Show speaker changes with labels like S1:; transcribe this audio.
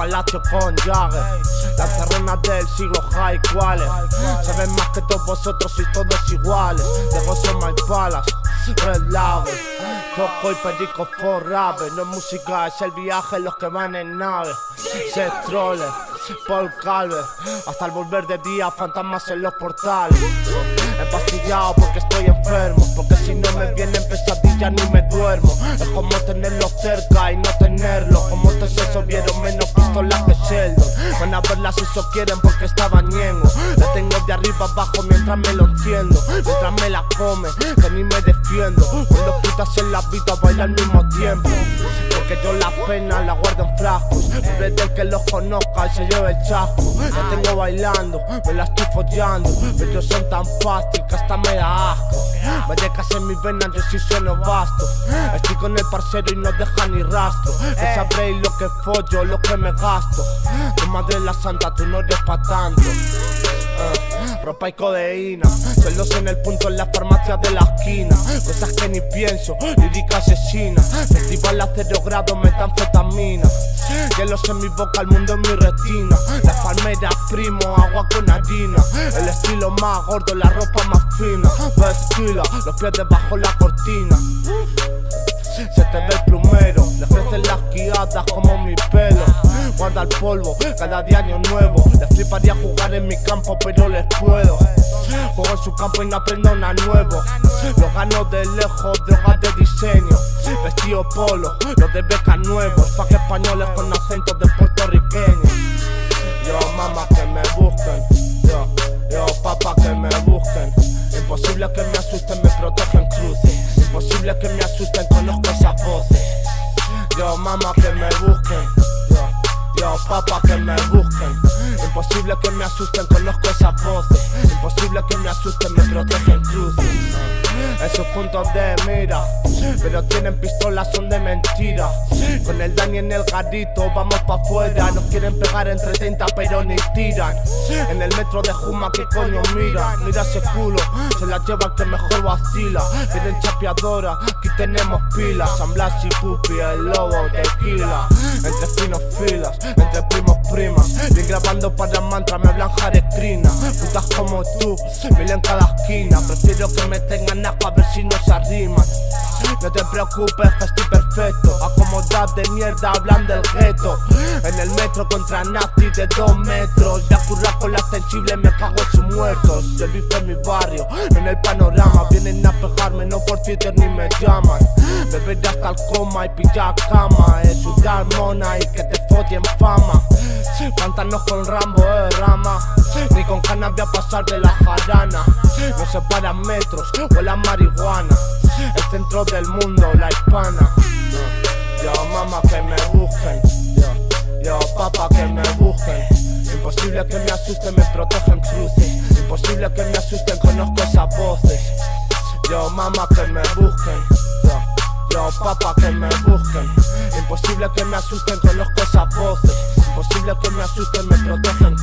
S1: Palacio con Jagger. Las terrenas del siglo high cuales. Se ven más que todos vosotros y todos iguales. De gozo my palace, red label. Toco y perico for rave. No es música, es el viaje, los que van en nave. Se trole, Paul Calve. Hasta el volver de día, fantasmas en los portales. Empastillado porque estoy enfermo. Porque si no me vienen pesadillas ni me duermo. Es como tenerlo cerca y no tenerlo. Verlas eso quieren porque estaba ñengo. La tengo de arriba abajo mientras me lo entiendo. Mientras me la come, que ni me defiendo. Cuando putas en la vida baila al mismo tiempo. Porque yo la pena la guardo en frascos. Desde el que los conozca y se lleve el chasco. La tengo bailando, me la estoy follando. Pero ellos son tan fácil que hasta me da. Vallecas en mis venas, yo sí sueno vasto. Estoy con el parcero y no deja ni rastro. No sabréis lo que follo, lo que me gasto. Tu madre la santa, tú no eres pa' tanto. Ropa y codeína, celos en el punto en la farmacia de la esquina. Cosas que ni pienso, lírica asesina. Festival a cero grado, metanfetamina. Hielos en mi boca, el mundo en mi retina. La palmera primo, agua con harina. El estilo más gordo, la ropa más fina. Vestila, los pies debajo la cortina. Se te ve el plumero, le crecen las guiadas como mi pelo. Guarda el polvo, cada día año nuevo. Les fliparía jugar en mi campo, pero les puedo. Juego en su campo y no aprendo nada nuevo. Lo gano de lejos, drogas de diseño. Vestido polo, los de becas nuevos. Pa' que españoles con acento de puertorriqueño. Yo, mamá, que me busquen. Yo, yo, papá, que me busquen. Imposible que me asusten, me protegen cruces. Imposible que me asusten, conozco esas voces. Yo, mamá, que me busquen. Yo, papá, que me busquen. Imposible que me asusten, conozco esas voces. Imposible que me asusten, me protegen cruces. Esos puntos de mira, pero tienen pistolas, son de mentira. Con el Dani en el garrito, vamos pa' afuera. Nos quieren pegar entre 30, pero ni tiran. En el metro de Juma, que coño mira? Mira ese culo, se la lleva el que mejor vacila. Vienen chapeadora, aquí tenemos pilas. San Blas y Pupi, el lobo, tequila. Entre finos filas, grabando para mantra, me hablan jarecrina. Putas como tú, mil en cada esquina. Prefiero que me tengan asco a ver si no se arriman. No te preocupes que estoy perfecto. Acomodad de mierda hablan del gueto En el metro contra nazis de dos metros. Ya curra con la sensible me cago en sus muertos. Yo vivo en mi barrio, en el panorama. Vienen a pegarme, no por Twitter ni me llaman. Beber hasta el coma y pillar cama. Es mona y que te follen fama Pantanos con Rambo de rama. Ni con canas voy a pasar de la jarana. No se paran metros, huele a marihuana. El centro del mundo, la hispana. Yo, mamá, que me busquen. Yo, papá, que me busquen. Imposible que me asusten, me protegen cruces. Imposible que me asusten, conozco esas voces. Yo, mamá, que me busquen Yo, papá, que me busquen. Imposible que me asusten, conozco esas voces Imposible que me asusten, me protegen